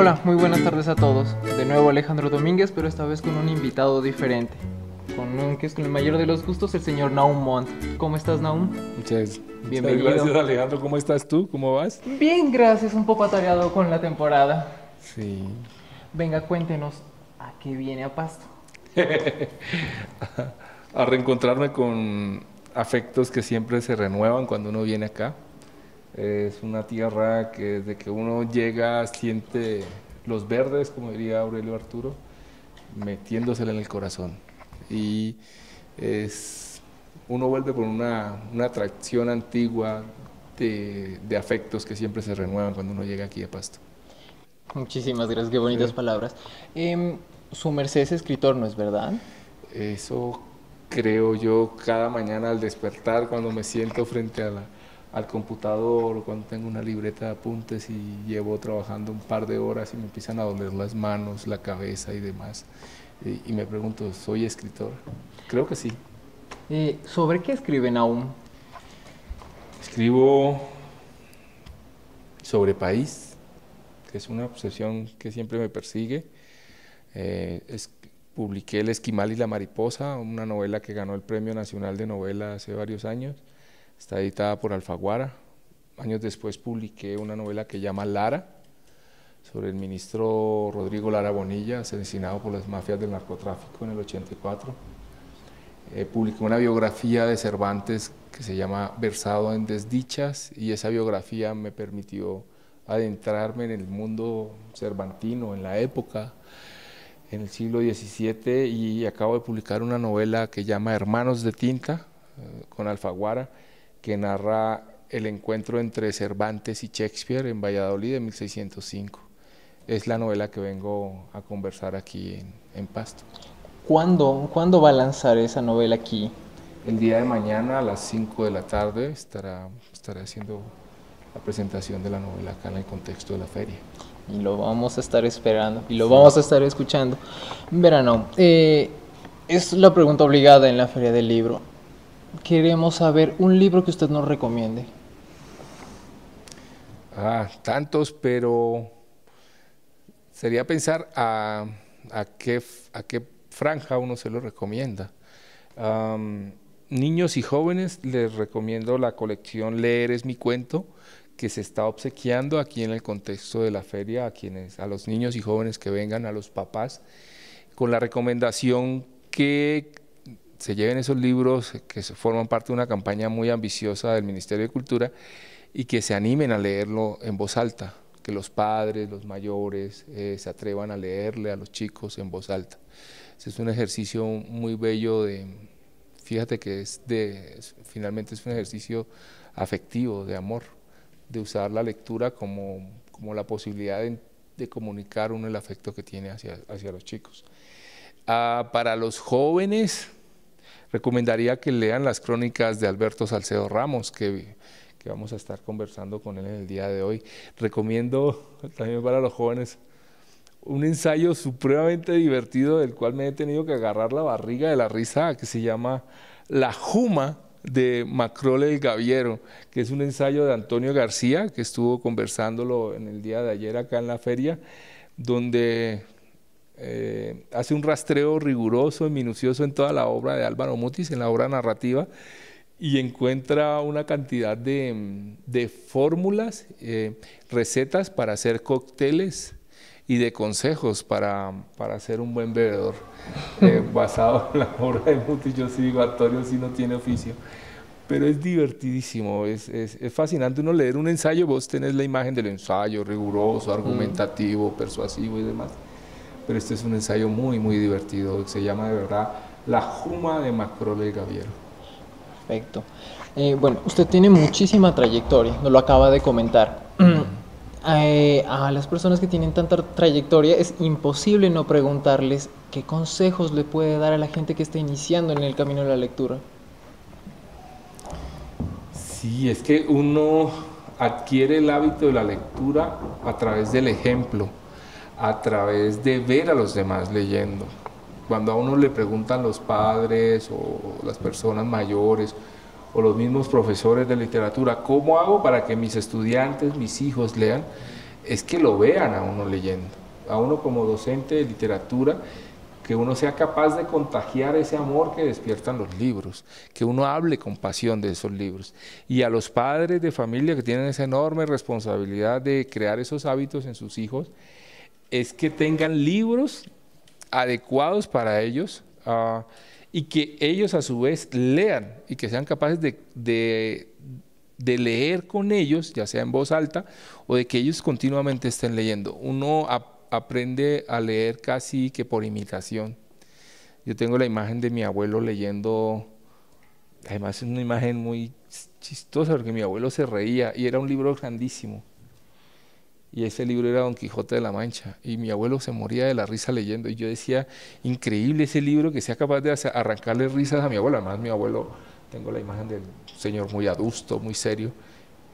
Hola, muy buenas tardes a todos. De nuevo Alejandro Domínguez, pero esta vez con un invitado diferente. Con un que es con el mayor de los gustos, el señor Naum Mont. ¿Cómo estás, Naum? Muchas, Bienvenido. muchas gracias, Alejandro. ¿Cómo estás tú? ¿Cómo vas? Bien, gracias. Un poco atareado con la temporada. Sí. Venga, cuéntenos, ¿a qué viene a Pasto? a reencontrarme con afectos que siempre se renuevan cuando uno viene acá. Es una tierra que desde que uno llega siente los verdes, como diría Aurelio Arturo, metiéndosela en el corazón. Y es, uno vuelve con una, una atracción antigua de, de afectos que siempre se renuevan cuando uno llega aquí a Pasto. Muchísimas gracias, qué bonitas Sí. palabras. Em, su merced es escritor, ¿no es verdad? Eso creo yo cada mañana al despertar, cuando me siento frente a la- al computador o cuando tengo una libreta de apuntes y llevo trabajando un par de horas y me empiezan a doler las manos, la cabeza y demás. Y, y me pregunto, ¿soy escritor? Creo que sí. Eh, ¿Sobre qué escribe Naum? Escribo sobre país, que es una obsesión que siempre me persigue. Eh, es- publiqué El Esquimal y la Mariposa, una novela que ganó el Premio Nacional de Novela hace varios años. Está editada por Alfaguara. Años después publiqué una novela que llama Lara, sobre el ministro Rodrigo Lara Bonilla, asesinado por las mafias del narcotráfico en el 84. Eh, una biografía de Cervantes que se llama Versado en Desdichas y esa biografía me permitió adentrarme en el mundo cervantino, en la época, en el siglo XVII y acabo de publicar una novela que llama Hermanos de Tinta eh, con Alfaguara que narra el encuentro entre Cervantes y Shakespeare en Valladolid en 1605. Es la novela que vengo a conversar aquí en, en Pasto. ¿Cuándo, ¿Cuándo va a lanzar esa novela aquí? El día de mañana a las 5 de la tarde estará, estaré haciendo la presentación de la novela acá en el contexto de la feria. Y lo vamos a estar esperando y lo vamos a estar escuchando. Verano, eh, es la pregunta obligada en la Feria del Libro. Queremos saber un libro que usted nos recomiende. Ah, tantos, pero sería pensar a, qué, franja uno se lo recomienda. Niños y jóvenes les recomiendo la colección Leer es mi cuento, que se está obsequiando aquí en el contexto de la feria a quienes, a los niños y jóvenes que vengan, a los papás, con la recomendación que se lleven esos libros que forman parte de una campaña muy ambiciosa del Ministerio de Cultura y que se animen a leerlo en voz alta, que los padres, los mayores eh, se atrevan a leerle a los chicos en voz alta. Ese es un ejercicio muy bello de, fíjate que es de, es- finalmente es un ejercicio afectivo, de amor, de usar la lectura como, como la posibilidad de, de comunicar uno el afecto que tiene hacia, hacia los chicos. Ah, para los jóvenes, recomendaría que lean las crónicas de Alberto Salcedo Ramos, que, que vamos a estar conversando con él en el día de hoy. Recomiendo también para los jóvenes un ensayo supremamente divertido del cual me he tenido que agarrar la barriga de la risa, que se llama La Juma de Macrole el Gaviero, que es un ensayo de Antonio García, que estuvo conversándolo en el día de ayer acá en la feria, donde eh, hace un rastreo riguroso y minucioso en toda la obra de Álvaro Mutis, en la obra narrativa, y encuentra una cantidad de, mm, de fórmulas, eh, recetas para hacer cócteles y de consejos para, para ser un buen bebedor. Eh, basado en la obra de Mutis, yo sí digo, Antonio sí no tiene oficio. Pero es divertidísimo, es, es, es fascinante uno leer un ensayo, vos tenés la imagen del ensayo riguroso, argumentativo, persuasivo y demás pero este es un ensayo muy, muy divertido. Se llama de verdad La Juma de Macrole Gaviero. Perfecto. Eh, bueno, usted tiene muchísima trayectoria, nos lo acaba de comentar. Eh, a las personas que tienen tanta trayectoria es imposible no preguntarles qué consejos le puede dar a la gente que está iniciando en el camino de la lectura. Sí, es que uno adquiere el hábito de la lectura a través del ejemplo, a través de ver a los demás leyendo. Cuando a uno le preguntan los padres o las personas mayores o los mismos profesores de literatura, ¿cómo hago para que mis estudiantes, mis hijos lean? es que lo vean a uno leyendo, a uno como docente de literatura, que uno sea capaz de contagiar ese amor que despiertan los libros, que uno hable con pasión de esos libros. Y a los padres de familia que tienen esa enorme responsabilidad de crear esos hábitos en sus hijos, es que tengan libros adecuados para ellos ah, y que ellos a su vez lean y que sean capaces de, de, leer con ellos, ya sea en voz alta, o de que ellos continuamente estén leyendo. Uno aprende a leer casi que por imitación. Yo tengo la imagen de mi abuelo leyendo, además es una imagen muy chistosa porque mi abuelo se reía y era un libro grandísimo y ese libro era Don Quijote de la Mancha y mi abuelo se moría de la risa leyendo y yo decía, increíble ese libro que sea capaz de arrancarle risas a mi abuelo, además mi abuelo, tengo la imagen del señor muy adusto, muy serio,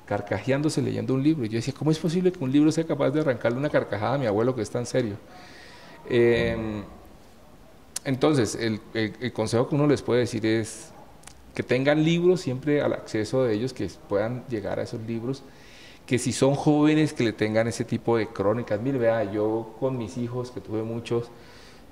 carcajeándose leyendo un libro y yo decía, ¿cómo es posible que un libro sea capaz de arrancarle una carcajada a mi abuelo que es tan serio? Em, entonces, el, el consejo que uno les puede decir es que tengan libros siempre al acceso de ellos, que puedan llegar a esos libros que si son jóvenes que le tengan ese tipo de crónicas. Mire, vea, yo con mis hijos, que tuve muchos,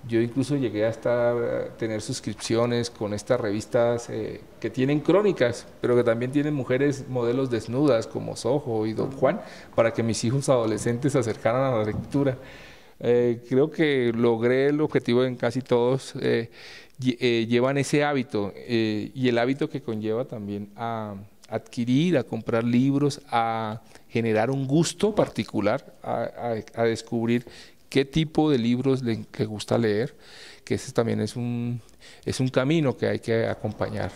yo incluso llegué hasta tener suscripciones con estas revistas eh, que tienen crónicas, pero que también tienen mujeres modelos desnudas como Soho y Don Juan, para que mis hijos adolescentes se acercaran a la lectura. Eh, creo que logré el objetivo en casi todos. Eh, llevan ese hábito y el hábito que conlleva también a adquirir, a comprar libros, a generar un gusto particular a, descubrir qué tipo de libros le, gusta leer, que ese también es un, es un camino que hay que acompañar.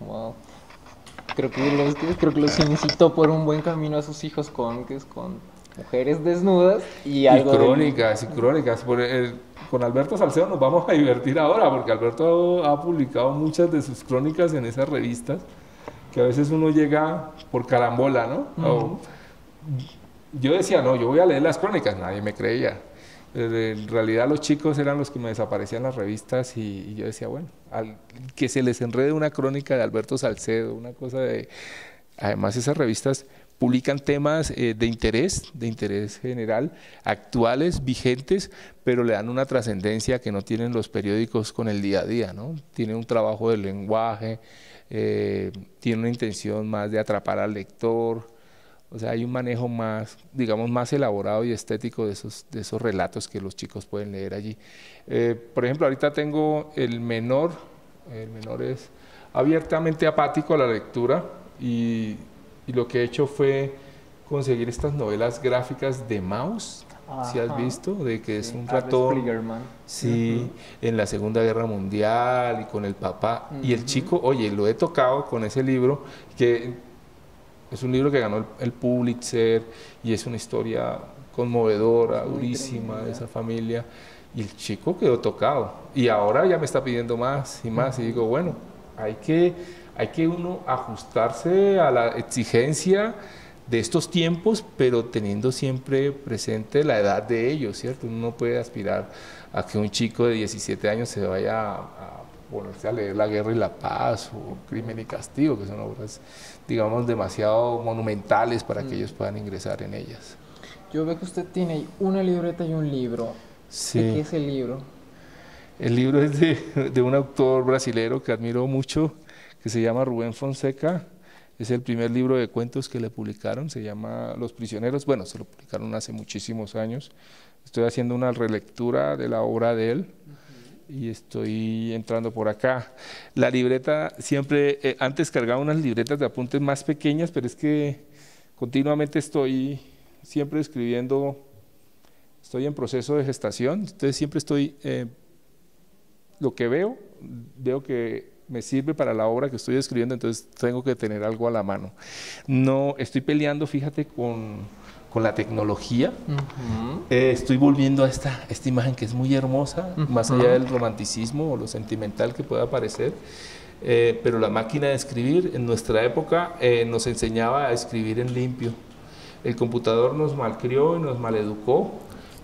Wow. Creo que, los, creo que los incitó por un buen camino a sus hijos con, con mujeres desnudas y algo. Y crónicas, y crónicas. con Alberto Salcedo nos vamos a divertir ahora, porque Alberto ha publicado muchas de sus crónicas en esas revistas que a veces uno llega por carambola, ¿no? yo decía, no, yo voy a leer las crónicas, nadie me creía. En realidad los chicos eran los que me desaparecían las revistas y, yo decía, bueno, que se les enrede una crónica de Alberto Salcedo, una cosa de... Además esas revistas publican temas eh, de interés, de interés general, actuales, vigentes, pero le dan una trascendencia que no tienen los periódicos con el día a día, ¿no? Tienen un trabajo de lenguaje, eh, tiene una intención más de atrapar al lector, o sea, hay un manejo más, digamos, más elaborado y estético de esos, de esos relatos que los chicos pueden leer allí. Eh, por ejemplo, ahorita tengo el menor, el menor es abiertamente apático a la lectura y, y lo que he hecho fue conseguir estas novelas gráficas de Maus, si has visto, de que es un ratón. Sí, en la Segunda Guerra Mundial y con el papá. Y el chico, oye, lo he tocado con ese libro, que es un libro que ganó el, Pulitzer y es una historia conmovedora, durísima de esa familia. Y el chico quedó tocado. Y ahora ya me está pidiendo más y más. Y digo, bueno, hay que, hay que uno ajustarse a la exigencia de estos tiempos, pero teniendo siempre presente la edad de ellos, ¿cierto? Uno no puede aspirar a que un chico de 17 años se vaya a, ponerse a leer La Guerra y la Paz o Crimen y Castigo, que son obras, digamos, demasiado monumentales para que mm. ellos puedan ingresar en ellas. Yo veo que usted tiene una libreta y un libro. Sí. qué es el libro? El libro es de, de un autor brasilero que admiro mucho, que se llama Rubén Fonseca es el primer libro de cuentos que le publicaron, se llama Los prisioneros. Bueno, se lo publicaron hace muchísimos años. Estoy haciendo una relectura de la obra de él y estoy entrando por acá. La libreta, siempre, eh, antes cargaba unas libretas de apuntes más pequeñas, pero es que continuamente estoy siempre escribiendo, estoy en proceso de gestación, entonces siempre estoy, eh, lo que veo, veo que me sirve para la obra que estoy escribiendo, entonces tengo que tener algo a la mano. No, estoy peleando, fíjate, con, la tecnología. Eh, estoy volviendo a esta, esta imagen que es muy hermosa, más allá del romanticismo o lo sentimental que pueda parecer. Eh, pero la máquina de escribir en nuestra época eh, nos enseñaba a escribir en limpio. El computador nos malcrió y nos maleducó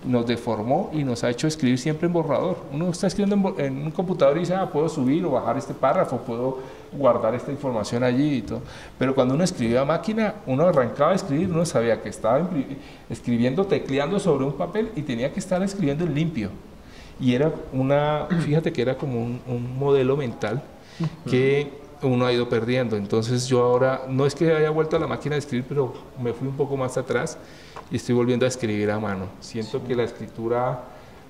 nos deformó y nos ha hecho escribir siempre en borrador. Uno está escribiendo en, un computador y dice, ah, puedo subir o bajar este párrafo, puedo guardar esta información allí y todo. Pero cuando uno escribía a máquina, uno arrancaba a escribir, uno sabía que estaba escribiendo, tecleando sobre un papel y tenía que estar escribiendo en limpio. Y era una, fíjate que era como un modelo mental que uno ha ido perdiendo. Entonces yo ahora, no es que haya vuelto a la máquina de escribir, pero me fui un poco más atrás y estoy volviendo a escribir a mano. Siento que la escritura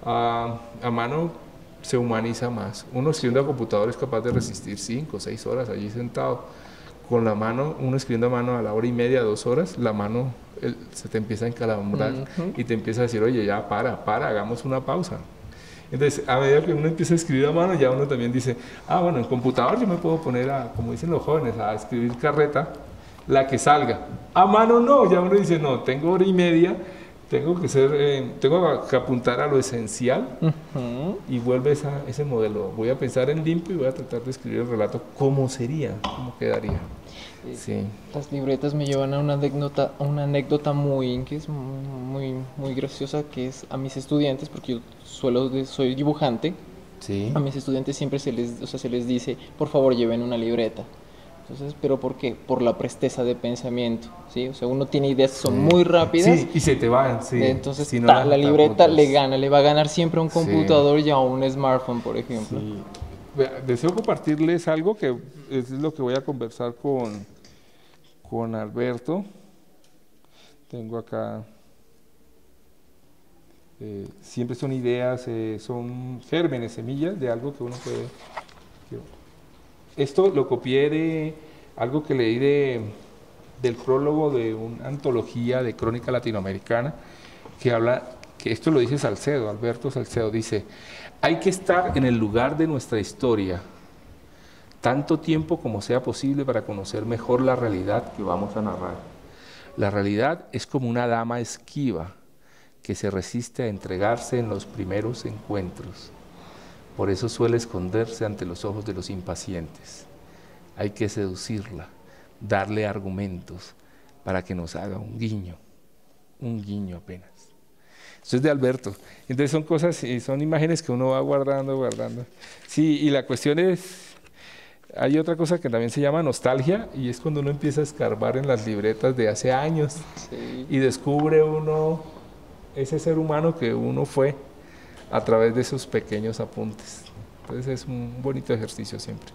a, a mano se humaniza más. Uno escribiendo a computador es capaz de resistir cinco o seis horas allí sentado. Con la mano, uno escribiendo a mano a la hora y media, dos horas, la mano se te empieza a encalambrar y te empieza a decir, oye, ya para, para, hagamos una pausa. Entonces, a medida que uno empieza a escribir a mano, ya uno también dice, ah, bueno, en computador yo me puedo poner a, como dicen los jóvenes, a escribir carreta la que salga. A mano no, ya uno dice, no, tengo hora y media, tengo que ser, eh, tengo que apuntar a lo esencial y vuelve esa, ese modelo. Voy a pensar en limpio y voy a tratar de escribir el relato cómo sería, cómo quedaría. Sí. Las libretas me llevan a una anécdota, una anécdota muy, que es muy, muy graciosa, que es a mis estudiantes, porque yo suelo, soy dibujante, sí. a mis estudiantes siempre se les, o sea, se les dice, por favor lleven una libreta. Entonces, ¿pero por qué? Por la presteza de pensamiento, ¿sí? O sea, uno tiene ideas que son muy rápidas. Sí, y se te van, sí. Entonces, la libreta le gana, le va a ganar siempre a un computador y a un smartphone, por ejemplo. Deseo compartirles algo que es lo que voy a conversar con, con Alberto. Tengo acá, eh, siempre son ideas, eh, son gérmenes, semillas de algo que uno puede esto lo copié de algo que leí de, del prólogo de una antología de crónica latinoamericana que habla, que esto lo dice Salcedo, Alberto Salcedo, dice, hay que estar en el lugar de nuestra historia tanto tiempo como sea posible para conocer mejor la realidad que vamos a narrar. La realidad es como una dama esquiva que se resiste a entregarse en los primeros encuentros. Por eso suele esconderse ante los ojos de los impacientes. Hay que seducirla, darle argumentos para que nos haga un guiño, un guiño apenas. Eso es de Alberto. Entonces son cosas y son imágenes que uno va guardando, guardando. Sí, y la cuestión es, hay otra cosa que también se llama nostalgia y es cuando uno empieza a escarbar en las libretas de hace años y descubre uno ese ser humano que uno fue a través de esos pequeños apuntes. Entonces es un bonito ejercicio siempre.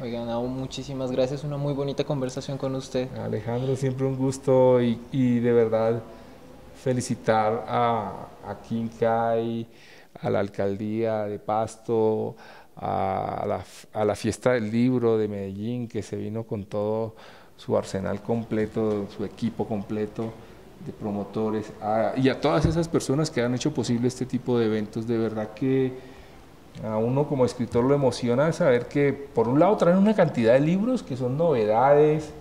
Oigan, aún muchísimas gracias, una muy bonita conversación con usted. Alejandro, siempre un gusto y, y de verdad felicitar a, a Quincay, a la alcaldía de Pasto, a la, a la, fiesta del libro de Medellín, que se vino con todo su arsenal completo, su equipo completo de promotores y a todas esas personas que han hecho posible este tipo de eventos. De verdad que a uno como escritor lo emociona saber que por un lado traen una cantidad de libros que son novedades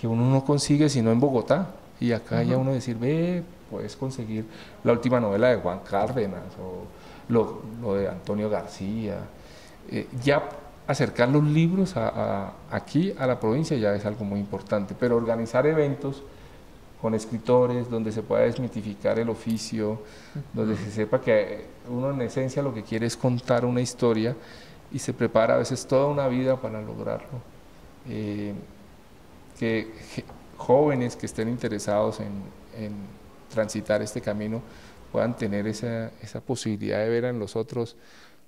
que uno no consigue sino en Bogotá. Y acá ya uno decir, ve, puedes conseguir la última novela de Juan Cárdenas o lo, de Antonio García. Eh, ya acercar los libros aquí a la provincia ya es algo muy importante, pero organizar eventos con escritores, donde se pueda desmitificar el oficio, donde se sepa que uno en esencia lo que quiere es contar una historia y se prepara a veces toda una vida para lograrlo. Eh, que jóvenes que estén interesados en, transitar este camino puedan tener esa, posibilidad de ver en los otros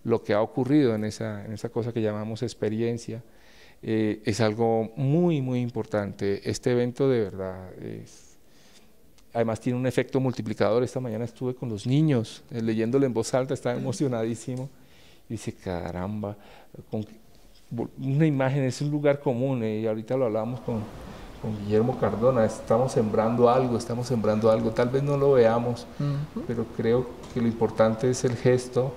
lo que ha ocurrido en esa, en esa cosa que llamamos experiencia. Eh, es algo muy, muy importante. Este evento de verdad es Además tiene un efecto multiplicador. Esta mañana estuve con los niños eh, leyéndole en voz alta, estaba emocionadísimo. Y dice, caramba, una imagen es un lugar común. Eh, y ahorita lo hablábamos con, Guillermo Cardona, estamos sembrando algo, estamos sembrando algo. Tal vez no lo veamos, pero creo que lo importante es el gesto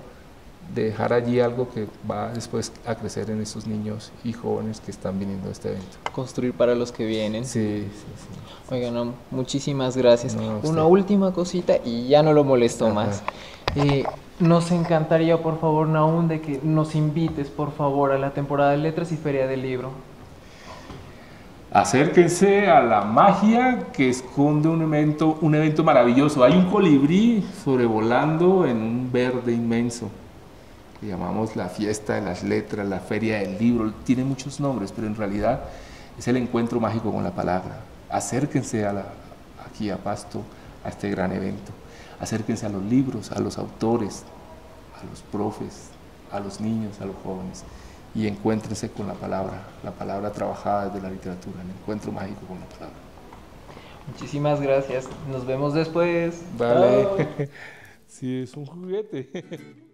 de dejar allí algo que va después a crecer en esos niños y jóvenes que están viniendo a este evento. Construir para los que vienen. Sí, sí, sí. Oigan, muchísimas gracias. Una última cosita y ya no lo molesto más. Eh, nos encantaría, por favor, Naún, de que nos invites, por favor, a la temporada de letras y feria del libro. Acérquense a la magia que esconde un evento, un evento maravilloso. Hay un colibrí sobrevolando en un verde inmenso. Le llamamos la fiesta de las letras, la feria del libro. Tiene muchos nombres, pero en realidad es el encuentro mágico con la palabra. Acérquense a la, aquí a Pasto a este gran evento. Acérquense a los libros, a los autores, a los profes, a los niños, a los jóvenes y encuéntrense con la palabra, la palabra trabajada desde la literatura, el encuentro mágico con la palabra. Muchísimas gracias. Nos vemos después. Vale. sí, es un juguete.